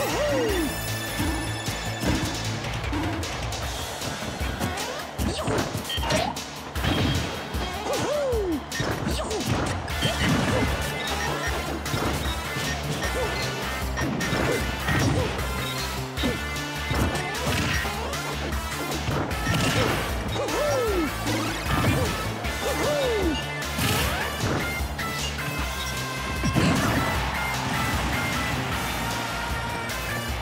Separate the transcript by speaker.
Speaker 1: Woohoo!